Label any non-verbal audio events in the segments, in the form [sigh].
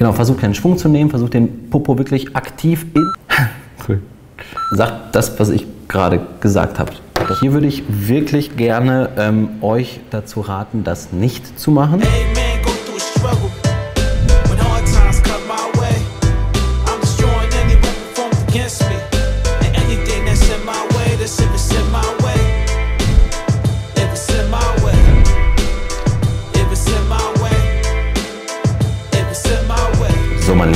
Genau, versucht keinen Schwung zu nehmen, versucht den Popo wirklich aktiv in. [laughs] cool. Sagt das, was ich gerade gesagt habe. Hier würde ich wirklich gerne ähm, euch dazu raten, das nicht zu machen. So,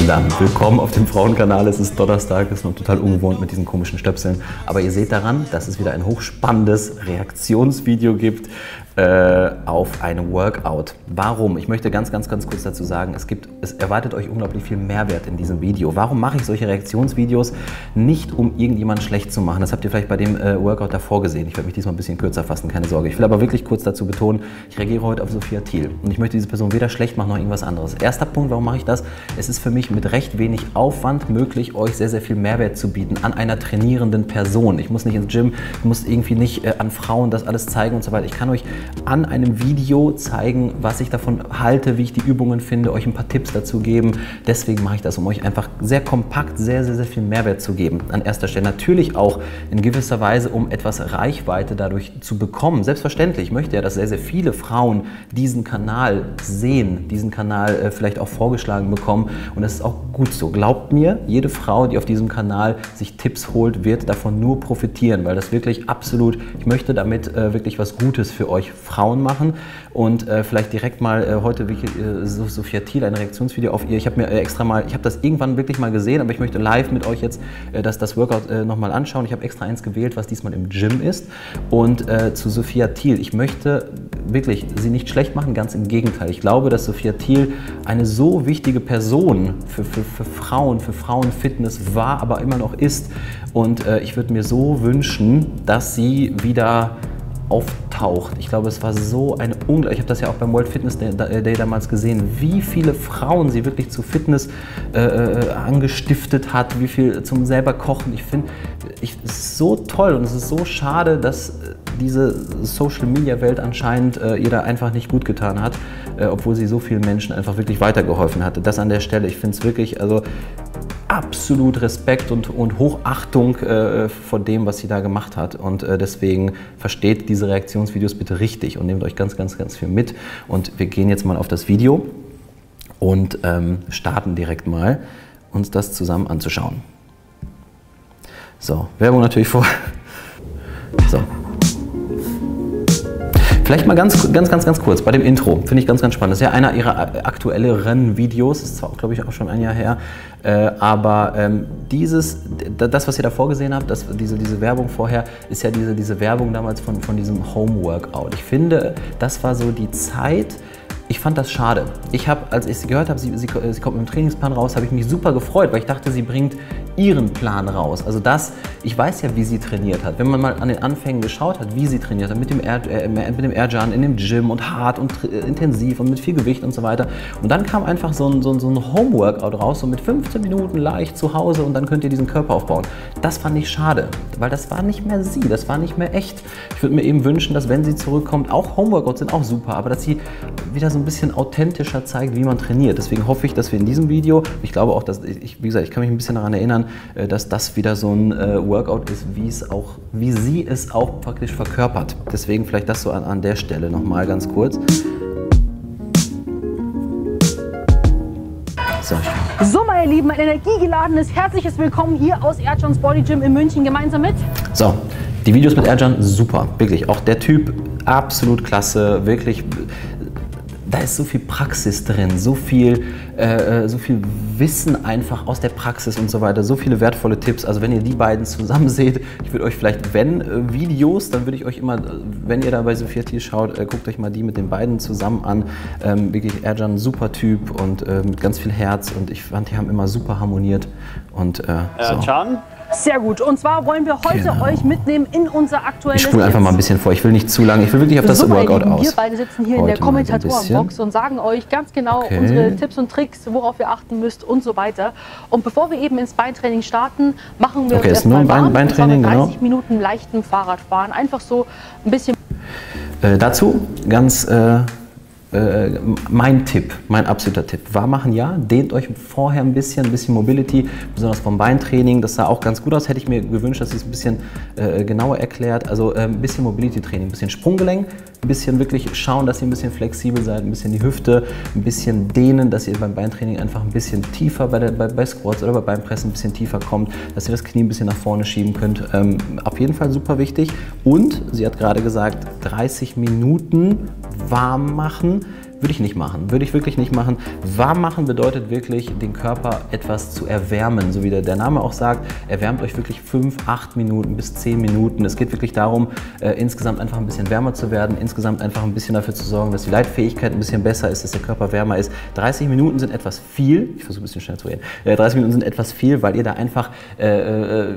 Damen, willkommen auf dem Frauenkanal. Es ist Donnerstag, es ist noch total ungewohnt mit diesen komischen Stöpseln. Aber ihr seht daran, dass es wieder ein hochspannendes Reaktionsvideo gibt äh, auf ein Workout. Warum? Ich möchte ganz, ganz, ganz kurz dazu sagen, es, gibt, es erwartet euch unglaublich viel Mehrwert in diesem Video. Warum mache ich solche Reaktionsvideos? Nicht, um irgendjemanden schlecht zu machen. Das habt ihr vielleicht bei dem äh, Workout davor gesehen. Ich werde mich diesmal ein bisschen kürzer fassen, keine Sorge. Ich will aber wirklich kurz dazu betonen, ich reagiere heute auf Sophia Thiel. Und ich möchte diese Person weder schlecht machen noch irgendwas anderes. Erster Punkt, warum mache ich das? Es ist für mich mit recht wenig Aufwand möglich, euch sehr, sehr viel Mehrwert zu bieten an einer trainierenden Person. Ich muss nicht ins Gym, ich muss irgendwie nicht äh, an Frauen das alles zeigen und so weiter. Ich kann euch an einem Video zeigen, was ich davon halte, wie ich die Übungen finde, euch ein paar Tipps dazu geben. Deswegen mache ich das, um euch einfach sehr kompakt, sehr, sehr, sehr viel Mehrwert zu geben. An erster Stelle natürlich auch in gewisser Weise, um etwas Reichweite dadurch zu bekommen. Selbstverständlich, ich möchte ja, dass sehr, sehr viele Frauen diesen Kanal sehen, diesen Kanal äh, vielleicht auch vorgeschlagen bekommen. Und das ist auch gut so. Glaubt mir, jede Frau, die auf diesem Kanal sich Tipps holt, wird davon nur profitieren, weil das wirklich absolut, ich möchte damit äh, wirklich was Gutes für euch Frauen machen und äh, vielleicht direkt mal äh, heute äh, Sophia Thiel ein Reaktionsvideo auf ihr. Ich habe mir äh, extra mal, ich habe das irgendwann wirklich mal gesehen, aber ich möchte live mit euch jetzt äh, das, das Workout äh, nochmal anschauen. Ich habe extra eins gewählt, was diesmal im Gym ist und äh, zu Sophia Thiel. Ich möchte wirklich sie nicht schlecht machen, ganz im Gegenteil. Ich glaube, dass Sophia Thiel eine so wichtige Person für, für, für Frauen, für Frauenfitness war, aber immer noch ist. Und ich würde mir so wünschen, dass sie wieder auftaucht. Ich glaube, es war so eine unglaubliche, ich habe das ja auch beim World Fitness Day, Day, damals gesehen, wie viele Frauen sie wirklich zu Fitness äh, äh angestiftet hat, wie viel zum selber kochen. Ich finde, es ist so toll und es ist so schade, dass diese Social Media Welt anscheinend äh, ihr da einfach nicht gut getan hat, äh, obwohl sie so vielen Menschen einfach wirklich weitergeholfen hatte. Das an der Stelle, ich finde es wirklich, also absolut Respekt und, und Hochachtung äh, vor dem, was sie da gemacht hat. Und äh, deswegen versteht diese Reaktionsvideos bitte richtig und nehmt euch ganz, ganz, ganz viel mit. Und wir gehen jetzt mal auf das Video und ähm, starten direkt mal, uns das zusammen anzuschauen. So, Werbung natürlich vor. So. Vielleicht mal ganz, ganz, ganz, ganz kurz bei dem Intro. Finde ich ganz, ganz spannend. Das ist ja einer ihrer aktuelleren Videos. Ist zwar, glaube ich, auch schon ein Jahr her. Äh, aber ähm, dieses, das, was ihr davor gesehen habt, das, diese, diese Werbung vorher, ist ja diese, diese Werbung damals von, von diesem Home Workout. Ich finde, das war so die Zeit, fand das schade. Ich habe, als ich sie gehört habe, sie, sie, sie kommt mit dem Trainingsplan raus, habe ich mich super gefreut, weil ich dachte, sie bringt ihren Plan raus. Also das, ich weiß ja, wie sie trainiert hat. Wenn man mal an den Anfängen geschaut hat, wie sie trainiert hat, mit dem, Air, äh, mit in dem Gym und hart und äh, intensiv und mit viel Gewicht und so weiter. Und dann kam einfach so ein, so ein, so ein Homeworkout raus, so mit 15 Minuten leicht zu Hause und dann könnt ihr diesen Körper aufbauen. Das fand ich schade, weil das war nicht mehr sie, das war nicht mehr echt. Ich würde mir eben wünschen, dass wenn sie zurückkommt, auch Homeworkouts sind auch super, aber dass sie wieder so ein bisschen authentischer zeigt, wie man trainiert. Deswegen hoffe ich, dass wir in diesem Video, ich glaube auch, dass ich, wie gesagt, ich kann mich ein bisschen daran erinnern, äh, dass das wieder so ein äh, Workout ist, wie es auch, wie sie es auch praktisch verkörpert. Deswegen vielleicht das so an, an der Stelle nochmal ganz kurz. So. so, meine Lieben, ein energiegeladenes, herzliches Willkommen hier aus Erdjans Body Gym in München gemeinsam mit. So, die Videos mit Erjan super, wirklich. Auch der Typ absolut klasse, wirklich da ist so viel Praxis drin, so viel, äh, äh, so viel Wissen einfach aus der Praxis und so weiter, so viele wertvolle Tipps. Also wenn ihr die beiden zusammen seht, ich würde euch vielleicht, wenn äh, Videos, dann würde ich euch immer, wenn ihr da bei Sophia T schaut, äh, guckt euch mal die mit den beiden zusammen an. Ähm, wirklich Erjan, super Typ und äh, mit ganz viel Herz und ich fand, die haben immer super harmoniert. Und, äh, so. Erjan? Sehr gut. Und zwar wollen wir heute genau. euch mitnehmen in unser aktuelles. Ich spule einfach mal ein bisschen vor. Ich will nicht zu lange. Ich will wirklich auf das so, Workout aus. Wir beide sitzen hier heute in der Kommentatorenbox und sagen euch ganz genau okay. unsere Tipps und Tricks, worauf ihr achten müsst und so weiter. Und bevor wir eben ins Beintraining starten, machen wir okay, uns erstmal Bein, Beintraining, 30 genau. Minuten leichten Fahrradfahren. Einfach so ein bisschen. Äh, dazu ganz. Äh, äh, mein Tipp, mein absoluter Tipp. War machen ja, dehnt euch vorher ein bisschen, ein bisschen Mobility, besonders vom Beintraining. Das sah auch ganz gut aus. Hätte ich mir gewünscht, dass ihr es ein bisschen äh, genauer erklärt. Also äh, ein bisschen Mobility-Training, ein bisschen Sprunggelenk, ein bisschen wirklich schauen, dass ihr ein bisschen flexibel seid, ein bisschen die Hüfte, ein bisschen dehnen, dass ihr beim Beintraining einfach ein bisschen tiefer bei, der, bei, bei Squats oder bei Beinpressen ein bisschen tiefer kommt, dass ihr das Knie ein bisschen nach vorne schieben könnt. Ähm, auf jeden Fall super wichtig. Und sie hat gerade gesagt, 30 Minuten warm machen. Würde ich nicht machen, würde ich wirklich nicht machen. Warm machen bedeutet wirklich, den Körper etwas zu erwärmen, so wie der, Name auch sagt. Erwärmt euch wirklich 5, 8 Minuten bis 10 Minuten. Es geht wirklich darum, äh, insgesamt einfach ein bisschen wärmer zu werden, insgesamt einfach ein bisschen dafür zu sorgen, dass die Leitfähigkeit ein bisschen besser ist, dass der Körper wärmer ist. 30 Minuten sind etwas viel, ich versuche ein bisschen schnell zu reden, äh, 30 Minuten sind etwas viel, weil ihr da einfach, äh, äh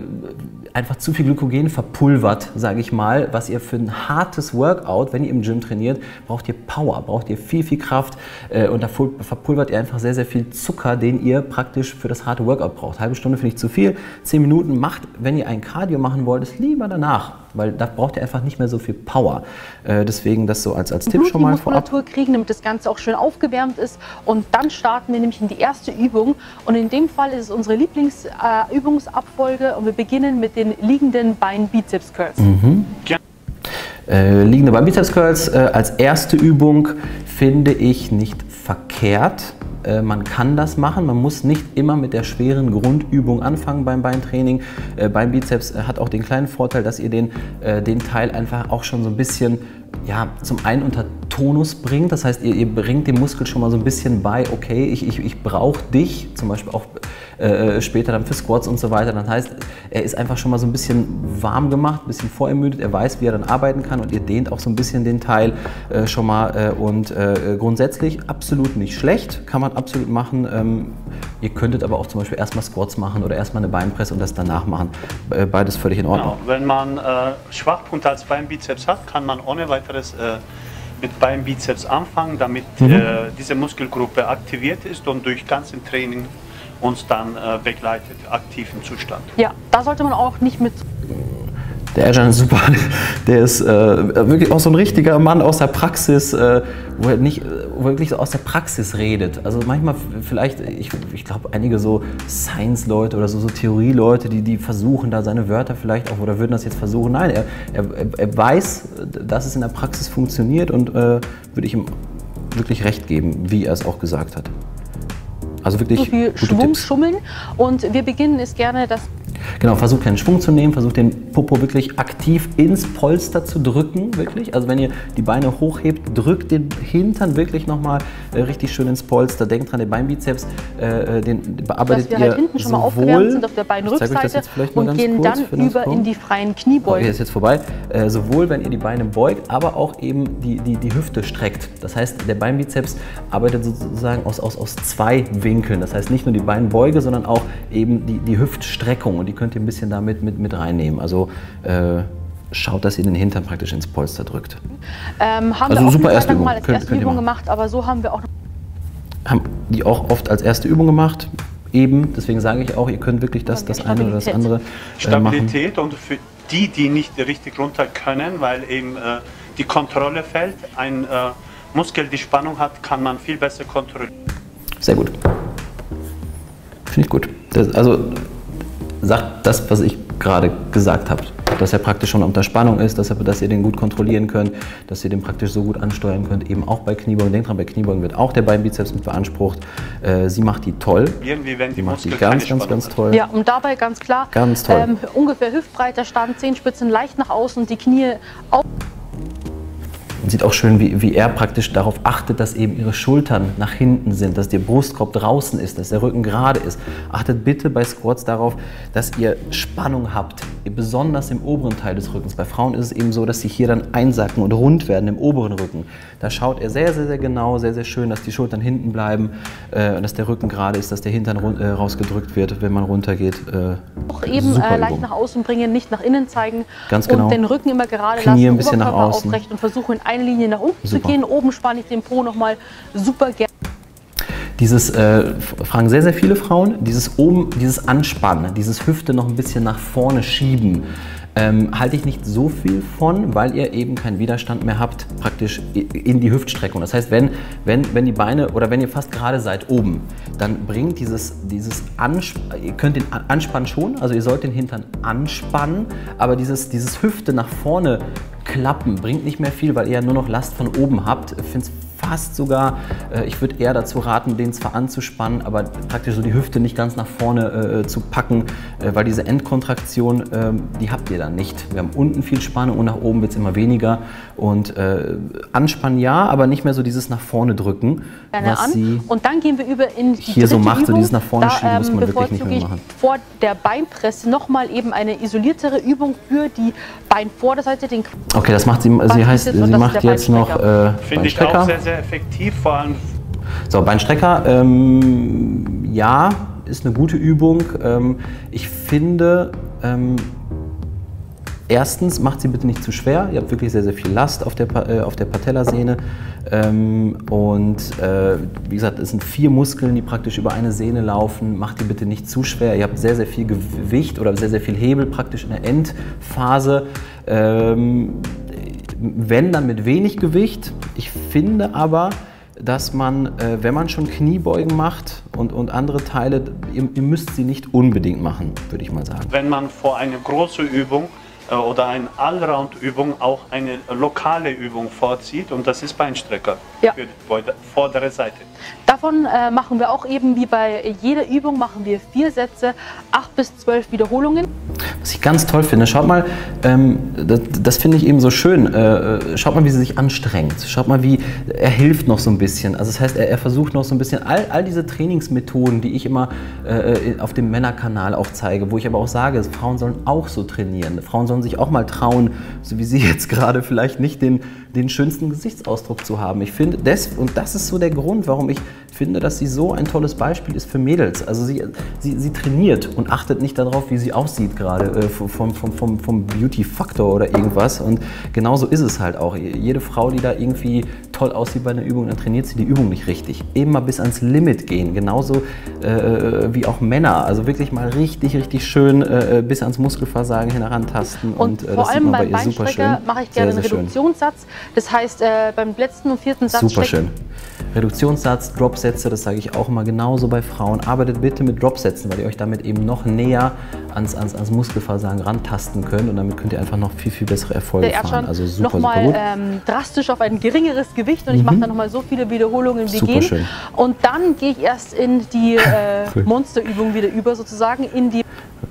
einfach zu viel Glykogen verpulvert, sage ich mal, was ihr für ein hartes Workout, wenn ihr im Gym trainiert, braucht ihr Power, braucht ihr viel, viel Kraft äh, und da verpulvert ihr einfach sehr, sehr viel Zucker, den ihr praktisch für das harte Workout braucht. Halbe Stunde finde ich zu viel, zehn Minuten macht, wenn ihr ein Cardio machen wollt, es lieber danach, weil da braucht ihr einfach nicht mehr so viel Power. Äh, deswegen das so als, als Tipp schon mal vorab. Muskulatur kriegen, damit das Ganze auch schön aufgewärmt ist und dann starten wir nämlich in die erste Übung und in dem Fall ist es unsere Lieblingsübungsabfolge äh, und wir beginnen mit den liegenden Bein-Bizeps-Curls. Mhm. Ja. Äh, liegende Bein-Bizeps-Curls äh, als erste Übung finde ich nicht verkehrt. Äh, man kann das machen, man muss nicht immer mit der schweren Grundübung anfangen beim Beintraining. Äh, beim Bizeps hat auch den kleinen Vorteil, dass ihr den, den Teil einfach auch schon so ein bisschen ja, zum einen unter Tonus bringt. Das heißt, ihr, ihr, bringt dem Muskel schon mal so ein bisschen bei, okay, ich, ich, ich brauche dich, zum Beispiel auch äh, später dann für Squats und so weiter. Das heißt, er ist einfach schon mal so ein bisschen warm gemacht, ein bisschen vorermüdet. Er weiß, wie er dann arbeiten kann und ihr dehnt auch so ein bisschen den Teil äh, schon mal. Äh, und äh, grundsätzlich absolut nicht schlecht, kann man absolut machen. Ähm, ihr könntet aber auch zum Beispiel erstmal Squats machen oder erstmal eine Beinpresse und das danach machen. Äh, beides völlig in Ordnung. Genau. Wenn man äh, Schwachpunkt als Beinbizeps hat, kann man ohne weiteres mit Beinbizeps anfangen, damit mhm. äh, diese Muskelgruppe aktiviert ist und durch ganzen Training uns dann äh, begleitet, aktiven Zustand. Ja, da sollte man auch nicht mit der Erjan ist super. Der ist äh, wirklich auch so ein richtiger Mann aus der Praxis, äh, wo er nicht wo wirklich so aus der Praxis redet. Also manchmal vielleicht, ich, ich glaube, einige so Science-Leute oder so, so Theorie-Leute, die, die versuchen da seine Wörter vielleicht auch oder würden das jetzt versuchen. Nein, er, er, er weiß, dass es in der Praxis funktioniert und äh, würde ich ihm wirklich recht geben, wie er es auch gesagt hat. Also wirklich. So viel Schwung schummeln. Und wir beginnen es gerne, dass Genau, versucht keinen Schwung zu nehmen, versucht den Popo wirklich aktiv ins Polster zu drücken, wirklich. Also wenn ihr die Beine hochhebt, drückt den Hintern wirklich nochmal äh, richtig schön ins Polster. Denkt dran, den Beinbizeps, äh, äh den bearbeitet Dass wir halt hinten schon mal aufgewärmt sind auf der Beinrückseite und gehen dann über in die freien Kniebeugen. Okay, ist jetzt vorbei. Äh, sowohl wenn ihr die Beine beugt, aber auch eben die, die, die Hüfte streckt. Das heißt, der Beinbizeps arbeitet sozusagen aus, aus, aus zwei Winkeln. Das heißt nicht nur die Beinbeuge, sondern auch eben die, die Hüftstreckung. Und die könnt ihr ein bisschen damit mit, mit reinnehmen. Also äh, schaut, dass ihr den Hintern praktisch ins Polster drückt. Ähm, haben also wir auch super erste Übung. mal als könnt, erste Übung gemacht, aber so haben wir auch haben die auch oft als erste Übung gemacht. Eben, deswegen sage ich auch, ihr könnt wirklich das, das eine oder das andere äh, Stabilität machen. und für die, die nicht richtig runter können, weil eben äh, die Kontrolle fällt, ein äh, Muskel die Spannung hat, kann man viel besser kontrollieren. Sehr gut. Finde ich gut. Das, also sagt das, was ich gerade gesagt habe. Dass er praktisch schon unter Spannung ist, dass, er, dass ihr den gut kontrollieren könnt, dass ihr den praktisch so gut ansteuern könnt, eben auch bei Kniebeugen. Denkt dran, bei Kniebeugen wird auch der Beinbizeps mit beansprucht. Äh, sie macht die toll. Irgendwie werden die, die macht die ganz, ganz, ganz toll. Ja, und dabei ganz klar, ganz toll. Ähm, ungefähr hüftbreiter Stand, Zehenspitzen leicht nach außen und die Knie auf. Man sieht auch schön, wie, wie er praktisch darauf achtet, dass eben ihre Schultern nach hinten sind, dass der Brustkorb draußen ist, dass der Rücken gerade ist. Achtet bitte bei Squats darauf, dass ihr Spannung habt, besonders im oberen Teil des Rückens. Bei Frauen ist es eben so, dass sie hier dann einsacken und rund werden im oberen Rücken. Da schaut er sehr, sehr, sehr genau, sehr, sehr schön, dass die Schultern hinten bleiben, äh, dass der Rücken gerade ist, dass der Hintern äh, rausgedrückt wird, wenn man runtergeht. Äh, auch eben äh, leicht nach außen bringen, nicht nach innen zeigen. Ganz genau. Und den Rücken immer gerade Knie lassen, ein bisschen nach außen. aufrecht und versuchen in eine Linie nach unten super. zu gehen. Oben spanne ich den Po nochmal super gerne. Dieses äh, fragen sehr, sehr viele Frauen, dieses oben, dieses Anspannen, dieses Hüfte noch ein bisschen nach vorne schieben. ähm, halte ich nicht so viel von, weil ihr eben keinen Widerstand mehr habt, praktisch in die Hüftstreckung. Das heißt, wenn, wenn, wenn die Beine oder wenn ihr fast gerade seid oben, dann bringt dieses, dieses Anspannen, ihr könnt den anspannen schon, also ihr sollt den Hintern anspannen, aber dieses, dieses Hüfte nach vorne klappen bringt nicht mehr viel, weil ihr ja nur noch Last von oben habt. Ich finde es fast sogar, äh, ich würde eher dazu raten, den zwar anzuspannen, aber praktisch so die Hüfte nicht ganz nach vorne äh, zu packen, äh, weil diese Endkontraktion, ähm, die habt ihr dann nicht. Wir haben unten viel Spannung und nach oben wird es immer weniger. Und äh, anspannen ja, aber nicht mehr so dieses nach vorne drücken. Was an. Sie und dann gehen wir über in die hier so macht, Übung. so dieses nach vorne da, schieben ähm, muss man wirklich nicht mehr machen. vor der Beinpresse nochmal eben eine isoliertere Übung für die Beinvorderseite. Den okay, das macht sie, sie heißt, sie macht jetzt noch äh, Finde ich auch sehr, sehr effektiv, vor allem. So, Beinstrecker, ähm, ja, ist eine gute Übung. Ähm, ich finde, ähm, Erstens, macht sie bitte nicht zu schwer. Ihr habt wirklich sehr, sehr viel Last auf der, äh, auf der Patellasehne. Ähm, und äh, wie gesagt, es sind vier Muskeln, die praktisch über eine Sehne laufen. Macht die bitte nicht zu schwer. Ihr habt sehr, sehr viel Gewicht oder sehr, sehr viel Hebel praktisch in der Endphase. Ähm, wenn, dann mit wenig Gewicht. Ich finde aber, dass man, äh, wenn man schon Kniebeugen macht und, und andere Teile, ihr, ihr müsst sie nicht unbedingt machen, würde ich mal sagen. Wenn man vor einer großen Übung oder eine Allround-Übung auch eine lokale Übung vorzieht und das ist Beinstrecker ja. für die vordere Seite. Davon äh, machen wir auch eben wie bei jeder Übung machen wir vier Sätze, acht bis zwölf Wiederholungen. Was ich ganz toll finde, schaut mal, ähm, das, das finde ich eben so schön, äh, äh, schaut mal, wie sie sich anstrengt. Schaut mal, wie er hilft noch so ein bisschen. Also das heißt, er, er versucht noch so ein bisschen all, all diese Trainingsmethoden, die ich immer äh, auf dem Männerkanal auch zeige, wo ich aber auch sage, Frauen sollen auch so trainieren. Frauen sollen sich auch mal trauen, so wie sie jetzt gerade vielleicht nicht den, den schönsten Gesichtsausdruck zu haben. Ich finde, das, und das ist so der Grund, warum ich finde, dass sie so ein tolles Beispiel ist für Mädels. Also sie, sie, sie trainiert und achtet nicht darauf, wie sie aussieht gerade, äh, vom, vom, vom, vom Beauty-Faktor oder irgendwas. Und genauso ist es halt auch. Jede Frau, die da irgendwie toll aussieht bei einer Übung, dann trainiert sie die Übung nicht richtig. Eben mal bis ans Limit gehen, genauso äh, äh wie auch Männer. Also wirklich mal richtig, richtig schön äh, äh bis ans Muskelversagen herantasten. Und, und äh, vor allem beim Beinstrecker mache ich gerne sehr, sehr einen Reduktionssatz. Das heißt, äh, beim letzten und vierten Satz Super schön. Reduktionssatz, Dropsätze, das sage ich auch immer genauso bei Frauen. Arbeitet bitte mit Dropsätzen, weil ihr euch damit eben noch näher ans, ans, ans Muskelversagen rantasten könnt und damit könnt ihr einfach noch viel, viel bessere Erfolge Der fahren. Also super, nochmal super ähm, drastisch auf ein geringeres Gewicht und mhm. ich mache dann nochmal so viele Wiederholungen wie gehen. Und dann gehe ich erst in die äh, [laughs] cool. Monsterübung wieder über, sozusagen in die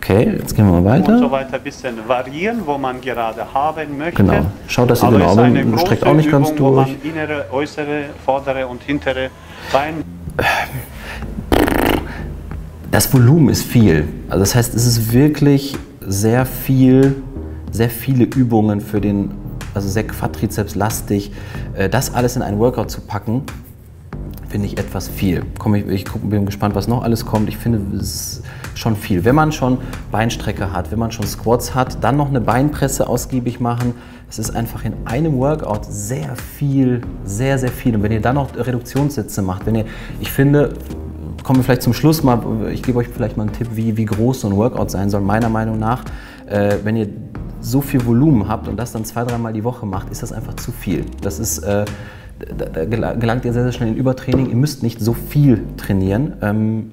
Okay, jetzt gehen wir mal weiter. Und so weiter ein bisschen variieren, wo man gerade haben möchte. Genau. Schaut, dass ihr den Augen streckt auch nicht ganz durch. Wo man innere, äußere, vordere und hintere Bein. Das Volumen ist viel. Also das heißt, es ist wirklich sehr viel, sehr viele Übungen für den, also sehr Quadrizeps lastig. Äh, das alles in einen Workout zu packen, finde ich etwas viel. Komm, ich, ich bin gespannt, was noch alles kommt. Ich finde, es schon viel. Wenn man schon Beinstrecke hat, wenn man schon Squats hat, dann noch eine Beinpresse ausgiebig machen. Es ist einfach in einem Workout sehr viel, sehr, sehr viel. Und wenn ihr dann noch Reduktionssitze macht, wenn ihr, ich finde, kommen wir vielleicht zum Schluss mal, ich gebe euch vielleicht mal einen Tipp, wie, wie groß so ein Workout sein soll. Meiner Meinung nach, äh, wenn ihr so viel Volumen habt und das dann zwei, dreimal die Woche macht, ist das einfach zu viel. Das ist, äh, da gelangt ihr sehr, sehr schnell in Übertraining. Ihr müsst nicht so viel trainieren. Ähm,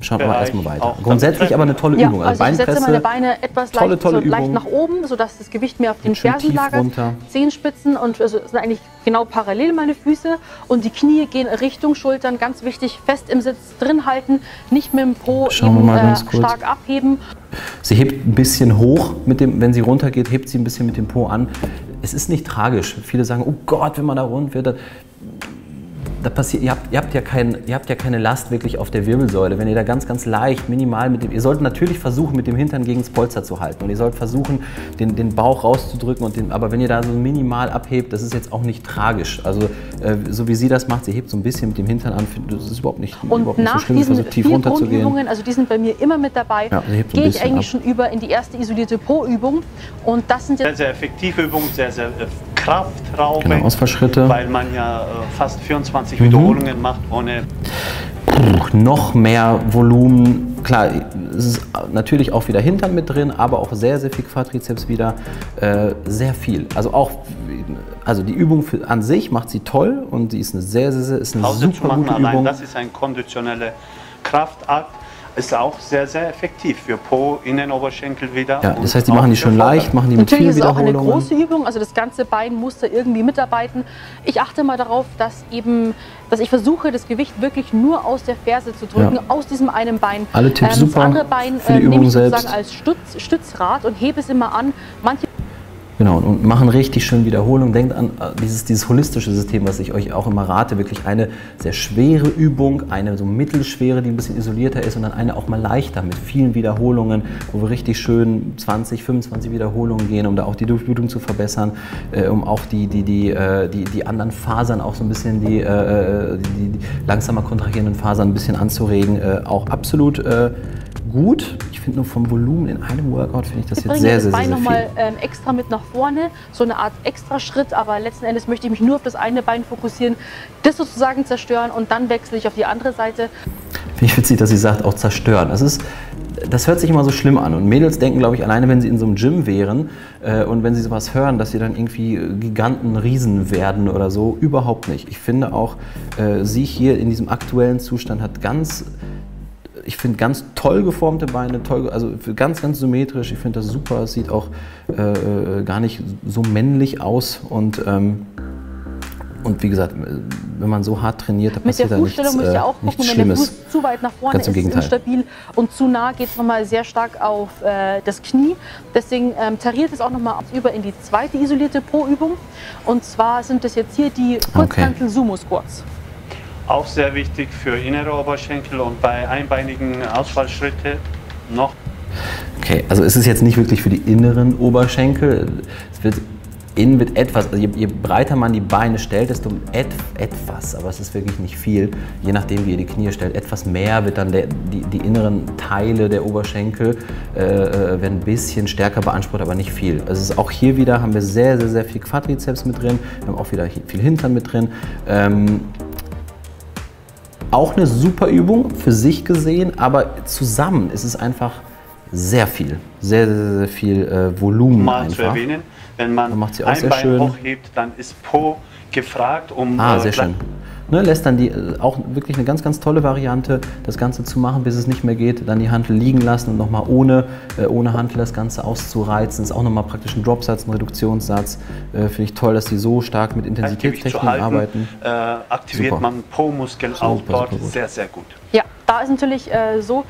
Schauen wir erstmal weiter. Grundsätzlich aber eine tolle ja, Übung. Also, also ich setze meine Beine etwas tolle, leicht, tolle so leicht nach oben, sodass das Gewicht mehr auf den Fersen lagert. Runter. Zehenspitzen und also sind eigentlich genau parallel meine Füße. Und die Knie gehen Richtung Schultern. Ganz wichtig, fest im Sitz drin halten, nicht mit dem Po eben, äh, stark abheben. Sie hebt ein bisschen hoch, mit dem, wenn sie runtergeht, hebt sie ein bisschen mit dem Po an. Es ist nicht tragisch. Viele sagen, oh Gott, wenn man da rund wird, da passiert, ihr habt, ihr, habt ja kein, ihr habt ja keine Last wirklich auf der Wirbelsäule. Wenn ihr da ganz, ganz leicht, minimal mit dem, ihr sollt natürlich versuchen, mit dem Hintern gegen das Polster zu halten und ihr sollt versuchen, den, den Bauch rauszudrücken. Und den, aber wenn ihr da so minimal abhebt, das ist jetzt auch nicht tragisch. Also äh, so wie sie das macht, sie hebt so ein bisschen mit dem Hintern an, das ist überhaupt nicht, und überhaupt nicht so schlimm, diesen so tief runterzugehen. Also die sind bei mir immer mit dabei, ja, gehe ich eigentlich ab. schon über in die erste isolierte Po-Übung. Und das sind jetzt sehr, sehr effektive Übungen, sehr, sehr kraftraubend. Genau, Ausfallschritte. Weil man ja äh, fast 24 mhm. Wiederholungen macht ohne... Puh, noch mehr Volumen klar, es ist natürlich auch wieder Hintern mit drin, aber auch sehr, sehr viel Quadrizeps wieder. Äh, sehr viel. Also auch, also die Übung für, an sich macht sie toll und sie ist eine sehr, sehr, sehr ist eine Pause super zu machen, gute allein Übung. das ist ein konditioneller Kraftakt. Ist auch sehr, sehr effektiv für Po, Innenoberschenkel wieder. Ja, das heißt, die machen die schön Vorder- leicht, machen die mit Natürlich vielen ist es auch eine Wiederholungen. große Übung, also das ganze Bein muss da irgendwie mitarbeiten. Ich achte mal darauf, dass eben, dass ich versuche, das Gewicht wirklich nur aus der Ferse zu drücken, Ja. aus diesem einen Bein. Alle Tipps das super andere Bein ähm, nehme ich sozusagen selbst. als Stütz, Stützrad und hebe es immer an. Manche Genau, und- machen richtig schön Wiederholungen. Denkt an äh, dieses, dieses holistische System, was ich euch auch immer rate. Wirklich eine sehr schwere Übung, eine so mittelschwere, die ein bisschen isolierter ist und dann eine auch mal leichter mit vielen Wiederholungen, wo wir richtig schön 20, 25 Wiederholungen gehen, um da auch die Durchblutung zu verbessern, äh, um auch die, die, die, äh, die, die anderen Fasern auch so ein bisschen, die, äh, die, die langsamer kontrahierenden Fasern ein bisschen anzuregen. Äh, auch absolut äh, gut. Ich finde nur vom Volumen in einem Workout finde ich das Wir jetzt sehr, das sehr, sehr, Bein sehr nochmal viel. ähm, extra mit nach vorne, so eine Art extra Schritt, aber letzten Endes möchte ich mich nur auf das eine Bein fokussieren, das sozusagen zerstören und dann wechsle ich auf die andere Seite. Finde ich witzig, dass sie sagt, auch zerstören. Das, ist, das hört sich immer so schlimm an. Und Mädels denken, glaube ich, alleine, wenn sie in so einem Gym wären äh, und wenn sie sowas hören, dass sie dann irgendwie äh, Giganten, Riesen werden oder so. Überhaupt nicht. Ich finde auch, äh, sie hier in diesem aktuellen Zustand hat ganz ich finde ganz toll geformte Beine, toll, also ganz, ganz symmetrisch. Ich finde das super. Es sieht auch äh, äh, gar nicht so männlich aus und ähm, und wie gesagt, wenn man so hart trainiert, dann Mit passiert da nichts, Fußstellung müsst äh, ihr auch nichts gucken, wenn der Schlimmes. Fuß zu weit nach vorne Ganz im ist, Gegenteil. instabil und zu nah geht es nochmal sehr stark auf äh, das Knie. Deswegen ähm, tariert es auch nochmal über in die zweite isolierte Po-Übung. Und zwar sind das jetzt hier die Kurzhantel Sumo Squats. Auch sehr wichtig für innere Oberschenkel und bei einbeinigen Ausfallschritte noch Okay, also es ist jetzt nicht wirklich für die inneren Oberschenkel. Es wird innen wird etwas, also je, je breiter man die Beine stellt, desto et, etwas, aber es ist wirklich nicht viel, je nachdem wie ihr die Knie stellt, etwas mehr wird dann der, die, die inneren Teile der Oberschenkel äh, äh, werden ein bisschen stärker beansprucht, aber nicht viel. Also es ist auch hier wieder haben wir sehr, sehr, sehr viel Quadrizeps mit drin, wir haben auch wieder viel Hintern mit drin. Ähm, auch eine super Übung für sich gesehen, aber zusammen ist es einfach sehr viel, sehr, sehr, sehr viel äh, Volumen mal zu einfach. erwähnen. Wenn man Dann macht sie auch ein sehr Bein schön. hochhebt, dann ist Po gefragt, um Ah, äh, sehr gleich- schön. Ne, lässt dann die, äh, auch wirklich eine ganz, ganz tolle Variante, das Ganze zu machen, bis es nicht mehr geht. Dann die Hantel liegen lassen und nochmal ohne, äh, ohne Hantel das Ganze auszureizen. Ist auch nochmal praktisch ein Dropsatz, ein Reduktionssatz. Äh, Finde ich toll, dass die so stark mit zu Intensitätstechniken arbeiten. äh, aktiviert Super. man Po-Muskelaufbau super gut. sehr, sehr gut. Ja, da ist natürlich äh, so,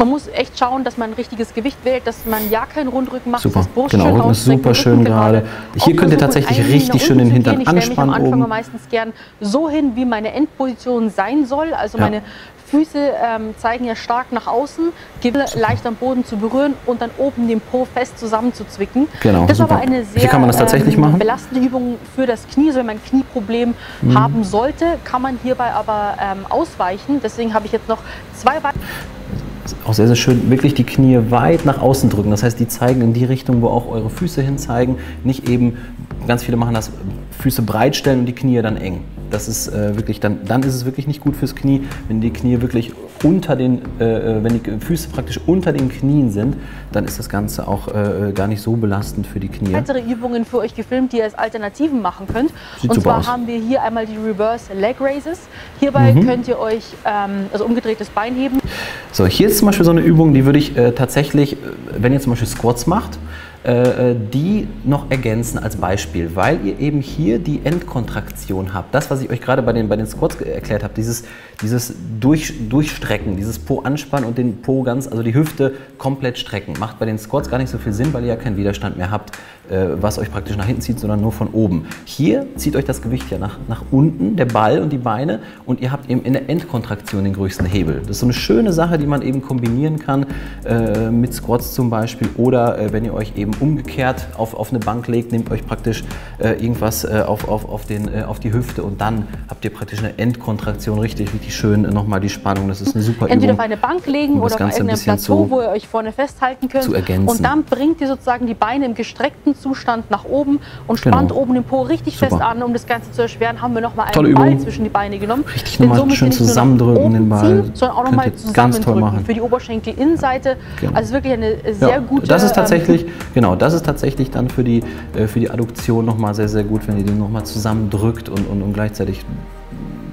man muss echt schauen, dass man ein richtiges Gewicht wählt, dass man ja keinen Rundrücken macht, Super, das genau, schön Rücken ist super schön gerade. Hier könnt ihr tatsächlich richtig schön den Hintern gehen. Ich stelle mich am anspannen Anfang meistens gern so hin, wie meine Endposition sein soll. Also Ja. meine Füße ähm, zeigen ja stark nach außen, gebe leicht am Boden zu berühren und dann oben den Po fest zusammenzuzwicken. Genau, das ist super. aber eine Hier sehr kann man das tatsächlich ähm, machen. belastende Übung für das Knie. Also wenn man ein Knieproblem Mhm. haben sollte, kann man hierbei aber ähm, ausweichen. Deswegen habe ich jetzt noch zwei weitere Auch sehr, sehr schön, wirklich die Knie weit nach außen drücken. Das heißt, die zeigen in die Richtung, wo auch eure Füße hin zeigen. Nicht eben, ganz viele machen das, Füße breit stellen und die Knie dann eng. Das ist äh, wirklich, dann, dann ist es wirklich nicht gut fürs Knie, wenn die Knie wirklich unter den, äh, äh, wenn die Füße praktisch unter den Knien sind, dann ist das Ganze auch äh, gar nicht so belastend für die Knie. weitere Übungen für euch gefilmt, die ihr als Alternativen machen könnt. Sieht und zwar aus. haben wir hier einmal die Reverse Leg Raises. Hierbei Mhm. könnt ihr euch ähm, also umgedrehtes Bein heben. So, hier ist zum Beispiel so eine Übung, die würde ich äh, tatsächlich, äh, wenn ihr zum Beispiel Squats macht, die noch ergänzen als Beispiel, weil ihr eben hier die Endkontraktion habt. Das, was ich euch gerade bei den, bei den Squats erklärt habe, dieses, dieses Durch, Durchstrecken, dieses Po anspannen und den Po ganz, also die Hüfte komplett strecken. Macht bei den Squats gar nicht so viel Sinn, weil ihr ja keinen Widerstand mehr habt, äh, was euch praktisch nach hinten zieht, sondern nur von oben. Hier zieht euch das Gewicht ja nach, nach unten, der Ball und die Beine, und ihr habt eben in der Endkontraktion den größten Hebel. Das ist so eine schöne Sache, die man eben kombinieren kann äh, mit Squats zum Beispiel oder äh, wenn ihr euch eben ähm, umgekehrt auf, auf eine Bank legt, nehmt euch praktisch äh, irgendwas äh, auf, auf, auf, den, äh, auf die Hüfte und dann habt ihr praktisch eine Endkontraktion, richtig, richtig schön äh, nochmal die Spannung. Das ist eine super Entweder Übung. auf eine Bank legen um oder auf ein irgendeinem bisschen Plateau, wo ihr euch vorne festhalten könnt. zu ergänzen. Und dann bringt ihr sozusagen die Beine im gestreckten Zustand nach oben und Genau. spannt oben den Po richtig Super. fest an. Um das Ganze zu erschweren, haben wir nochmal einen Tolle Ball Übung. zwischen die Beine genommen. Richtig Den nochmal schön zusammendrücken, den Ball. Ziehen, sondern auch nochmal ihr ganz toll zusammendrücken machen. für die Oberschenkelinnenseite. Genau. Also wirklich eine sehr Ja, gute. das ist ähm, tatsächlich, genau, das ist tatsächlich dann für die, äh, für die Adduktion nochmal sehr, sehr gut, wenn ihr den nochmal zusammendrückt und, und, und gleichzeitig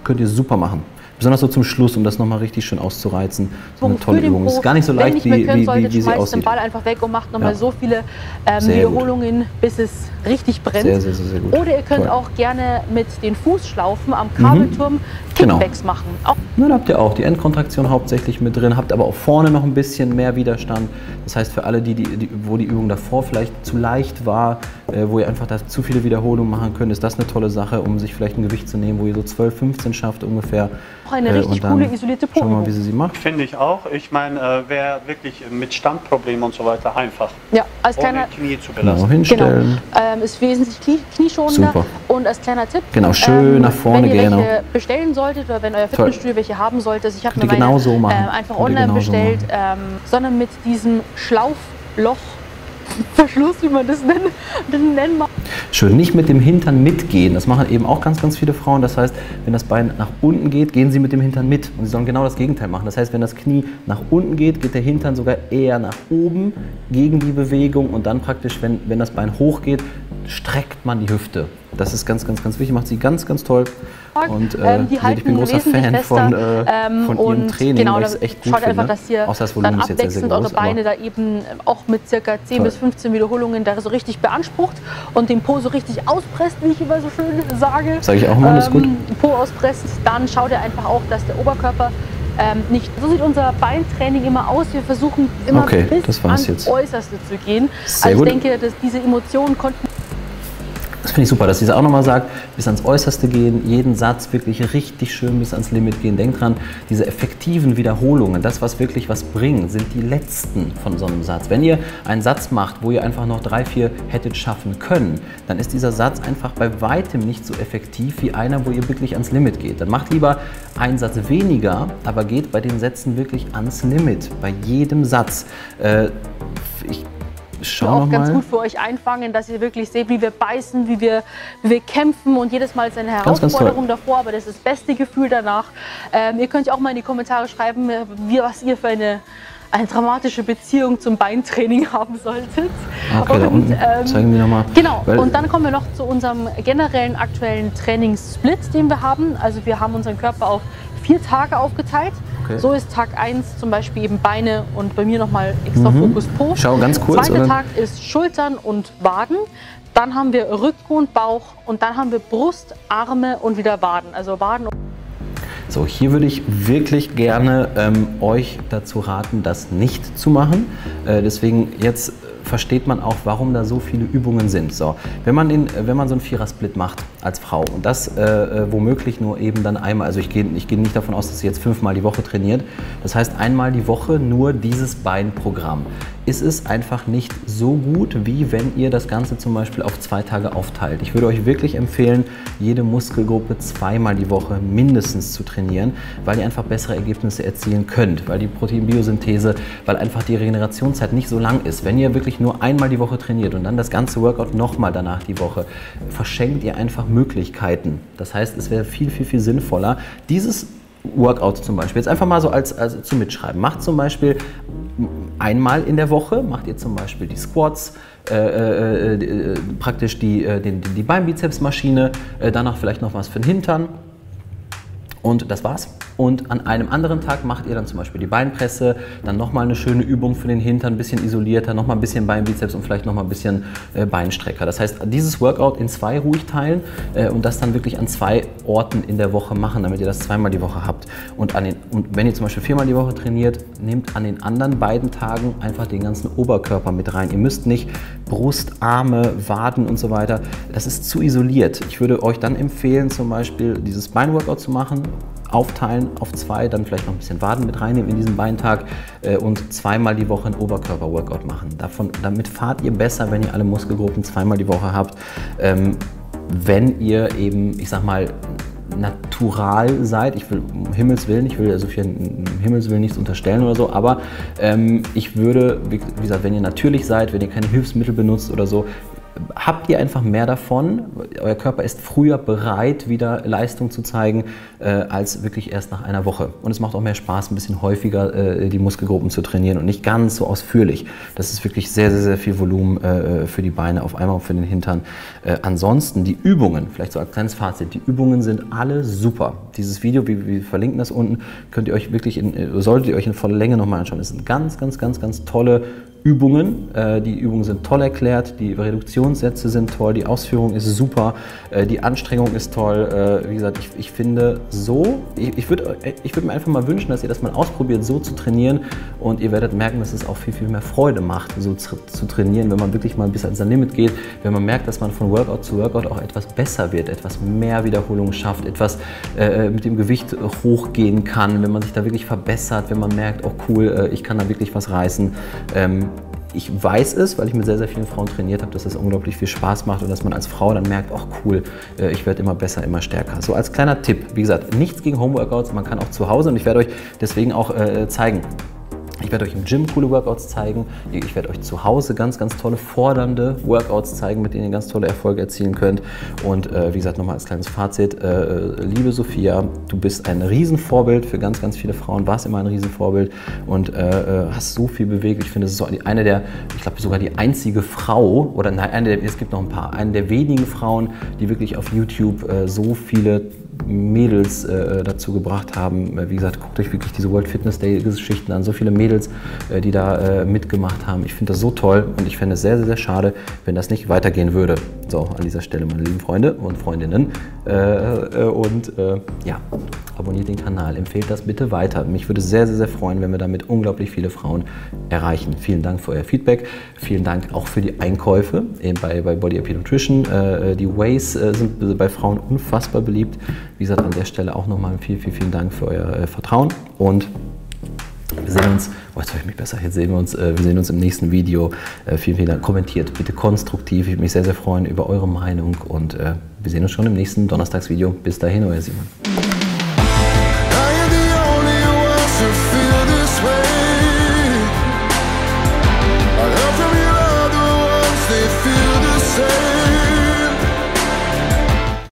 könnt ihr super machen. Besonders so zum Schluss, um das nochmal richtig schön auszureizen. So eine tolle Übung. Po. Ist gar nicht so leicht, nicht mehr wie, könnt, wie, wie, wie sie schmeißt den aussieht. Ball einfach weg und macht nochmal Ja. so viele ähm, Sehr gut. Wiederholungen, bis es richtig brennt. Sehr, sehr, sehr, sehr gut. Oder ihr könnt Toll. auch gerne mit den Fußschlaufen am Kabelturm Genau. Kickbacks machen. Auch Dann habt ihr auch die Endkontraktion hauptsächlich mit drin, habt aber auch vorne noch ein bisschen mehr Widerstand. Das heißt, für alle, die, die, die, wo die Übung davor vielleicht zu leicht war, äh, wo ihr einfach da zu viele Wiederholungen machen könnt, ist das eine tolle Sache, um sich vielleicht ein Gewicht zu nehmen, wo ihr so 12, 15 schafft ungefähr. Auch eine Äh, richtig und dann coole isolierte Schauen wir mal, wie sie sie macht. Finde ich auch. Ich meine, äh, wer wirklich mit Standproblemen und so weiter einfach, Ja, als ohne kleiner, Knie zu Genau, belasten. genau, hinstellen. ähm, ist wesentlich knie, knieschonender. Super. Und als kleiner Tipp, Genau, schön nach vorne wenn ihr gehen, welche bestellen solltet oder wenn euer Toll. Fitnessstudio welche haben sollte, ich habe mir ihr meine genau so ähm, einfach online genau so bestellt, ähm, sondern mit diesem Schlaufloch. Verschluss, wie man das nennt, das nennen mag. Schön, nicht mit dem Hintern mitgehen. Das machen eben auch ganz, ganz viele Frauen. Das heißt, wenn das Bein nach unten geht, gehen sie mit dem Hintern mit. Und sie sollen genau das Gegenteil machen. Das heißt, wenn das Knie nach unten geht, geht der Hintern sogar eher nach oben gegen die Bewegung. Und dann praktisch, wenn, wenn das Bein hoch geht, streckt man die Hüfte. Das ist ganz, ganz, ganz wichtig. Macht sie ganz, ganz toll. Und äh, Ähm, ich bin großer Fan fester, von, äh, ähm, von ihrem Training, genau, weil ich es echt gut schaut finde. einfach, dass ihr Außer das dann Volumen ist jetzt sehr, sehr groß. eure Beine da eben auch mit circa 10 Toll. bis 15 Wiederholungen da so richtig beansprucht und den Po so richtig auspresst, wie ich immer so schön sage. Sag ich auch mal, das ist gut. Po auspresst, dann schaut ihr einfach auch, dass der Oberkörper ähm, nicht. So sieht unser Beintraining immer aus. Wir versuchen immer Okay, bis ans jetzt. Äußerste zu gehen. Sehr also ich gut. denke, dass diese Emotionen konnten finde ich super, dass sie es auch nochmal sagt, bis ans Äußerste gehen, jeden Satz wirklich richtig schön bis ans Limit gehen. Denkt dran, diese effektiven Wiederholungen, das, was wirklich was bringt, sind die letzten von so einem Satz. Wenn ihr einen Satz macht, wo ihr einfach noch drei, vier hättet schaffen können, dann ist dieser Satz einfach bei weitem nicht so effektiv wie einer, wo ihr wirklich ans Limit geht. Dann macht lieber einen Satz weniger, aber geht bei den Sätzen wirklich ans Limit, bei jedem Satz. Äh, ich schau auch ganz gut für euch einfangen, dass ihr wirklich seht, wie wir beißen, wie wir, wie wir kämpfen und jedes Mal ist eine Ganz, ganz Herausforderung davor, aber das ist das beste Gefühl danach. Ähm, ihr könnt ja auch mal in die Kommentare schreiben, äh, wie, was ihr für eine, eine dramatische Beziehung zum Beintraining [laughs] haben solltet. Okay, da unten. Zeigen wir noch mal. Genau, Weil- und dann kommen wir noch zu unserem generellen aktuellen Trainingssplit, den wir haben. Also wir haben unseren Körper auf vier Tage aufgeteilt. Okay. So ist Tag 1 zum Beispiel eben Beine und bei mir nochmal extra Fokus Po. Mhm. Schau ganz kurz, Zweiter oder? Tag ist Schultern und Waden. Dann haben wir Rücken und Bauch und dann haben wir Brust, Arme und wieder Waden. Also Waden und So, hier würde ich wirklich gerne ähm, euch dazu raten, das nicht zu machen. Äh, deswegen jetzt versteht man auch, warum da so viele Übungen sind. So, wenn man, den, wenn man so einen Vierer-Split macht als Frau und das äh, äh, womöglich nur eben dann einmal, also ich gehe ich gehe nicht davon aus, dass sie jetzt fünfmal die Woche trainiert. Das heißt, einmal die Woche nur dieses Beinprogramm. Ist es einfach nicht so gut, wie wenn ihr das Ganze zum Beispiel auf zwei Tage aufteilt. Ich würde euch wirklich empfehlen, jede Muskelgruppe zweimal die Woche mindestens zu trainieren, weil ihr einfach bessere Ergebnisse erzielen könnt, weil die Proteinbiosynthese, weil einfach die Regenerationszeit nicht so lang ist. Wenn ihr wirklich nur einmal die Woche trainiert und dann das ganze Workout nochmal danach die Woche, verschenkt ihr einfach Möglichkeiten. Das heißt, es wäre viel, viel, viel sinnvoller, dieses Workout zum Beispiel, jetzt einfach mal so als, als zum Mitschreiben. Macht zum Beispiel einmal in der Woche, macht ihr zum Beispiel die Squats, äh, äh, äh, praktisch die, äh, den, die Beinbizepsmaschine, äh, danach vielleicht noch was für den Hintern und das war's. Und an einem anderen Tag macht ihr dann zum Beispiel die Beinpresse, dann nochmal eine schöne Übung für den Hintern, ein bisschen isolierter, nochmal ein bisschen Beinbizeps und vielleicht nochmal ein bisschen äh, Beinstrecker. Das heißt, dieses Workout in zwei ruhig teilen äh, und das dann wirklich an zwei Orten in der Woche machen, damit ihr das zweimal die Woche habt. Und, an den, und wenn ihr zum Beispiel viermal die Woche trainiert, nehmt an den anderen beiden Tagen einfach den ganzen Oberkörper mit rein. Ihr müsst nicht Brust, Arme, Waden und so weiter. Das ist zu isoliert. Ich würde euch dann empfehlen, zum Beispiel dieses Beinworkout zu machen, aufteilen auf zwei, dann vielleicht noch ein bisschen Waden mit reinnehmen in diesen Beintag äh, und zweimal die Woche ein Oberkörper-Workout machen. Davon, damit fahrt ihr besser, wenn ihr alle Muskelgruppen zweimal die Woche habt. Ähm, wenn ihr eben, ich sag mal, natural seid. Ich will um Himmels Willen, ich will also für Himmels Willen nichts unterstellen oder so, aber ähm, ich würde, wie gesagt, wenn ihr natürlich seid, wenn ihr keine Hilfsmittel benutzt oder so, habt ihr einfach mehr davon. Euer Körper ist früher bereit, wieder Leistung zu zeigen, äh, als wirklich erst nach einer Woche. Und es macht auch mehr Spaß, ein bisschen häufiger äh, die Muskelgruppen zu trainieren und nicht ganz so ausführlich. Das ist wirklich sehr, sehr, sehr viel Volumen äh, für die Beine auf einmal für den Hintern. Äh, ansonsten die Übungen, vielleicht so als kleines Fazit, die Übungen sind alle super. Dieses Video, wir, wir verlinken das unten, könnt ihr euch wirklich, in, äh, solltet ihr euch in voller Länge nochmal anschauen. Es sind ganz, ganz, ganz, ganz tolle Übungen. Äh, die Übungen sind toll erklärt, die Reduktionssätze sind toll, die Ausführung ist super, äh, die Anstrengung ist toll. Äh, wie gesagt, ich, ich finde so, ich, ich würde ich würd mir einfach mal wünschen, dass ihr das mal ausprobiert, so zu trainieren und ihr werdet merken, dass es auch viel, viel mehr Freude macht, so zu, zu trainieren, wenn man wirklich mal bis ans Limit geht, wenn man merkt, dass man von Workout zu Workout auch etwas besser wird, etwas mehr Wiederholungen schafft, etwas äh, mit dem Gewicht hochgehen kann, wenn man sich da wirklich verbessert, wenn man merkt, oh cool, ich kann da wirklich was reißen. Ähm, ich weiß es, weil ich mit sehr, sehr vielen Frauen trainiert habe, dass das unglaublich viel Spaß macht und dass man als Frau dann merkt, ach cool, äh, ich werde immer besser, immer stärker. So als kleiner Tipp, wie gesagt, nichts gegen Homeworkouts, man kann auch zu Hause und ich werde euch deswegen auch äh, zeigen, ich werde euch im Gym coole Workouts zeigen. Ich werde euch zu Hause ganz, ganz tolle, fordernde Workouts zeigen, mit denen ihr ganz tolle Erfolge erzielen könnt. Und äh, wie gesagt, nochmal als kleines Fazit. Äh, liebe Sophia, du bist ein Riesenvorbild für ganz, ganz viele Frauen, warst immer ein Riesenvorbild und äh, äh hast so viel bewegt. Ich finde, es ist so eine der, ich glaube sogar die einzige Frau, oder nein, eine der, es gibt noch ein paar, eine der wenigen Frauen, die wirklich auf YouTube äh, so viele Mädels äh, dazu gebracht haben. Wie gesagt, guckt euch wirklich diese World Fitness Day Geschichten an. So viele Mädels, äh, die da äh, mitgemacht haben. Ich finde das so toll und ich fände es sehr, sehr, sehr schade, wenn das nicht weitergehen würde. So, an dieser Stelle, meine lieben Freunde und Freundinnen. Äh, äh, und äh, ja, abonniert den Kanal, empfehlt das bitte weiter. Mich würde sehr, sehr, sehr freuen, wenn wir damit unglaublich viele Frauen erreichen. Vielen Dank für euer Feedback. Vielen Dank auch für die Einkäufe bei, bei Body Appeal Nutrition. die Ways sind bei Frauen unfassbar beliebt. Wie gesagt, an der Stelle auch nochmal viel, viel, vielen Dank für euer äh, Vertrauen und wir sehen uns, oh, jetzt höre ich mich besser, jetzt sehen wir uns, äh, wir sehen uns im nächsten Video. Äh, vielen, vielen Dank. Kommentiert bitte konstruktiv, ich würde mich sehr, sehr freuen über eure Meinung und äh, wir sehen uns schon im nächsten Donnerstagsvideo. Bis dahin, euer Simon.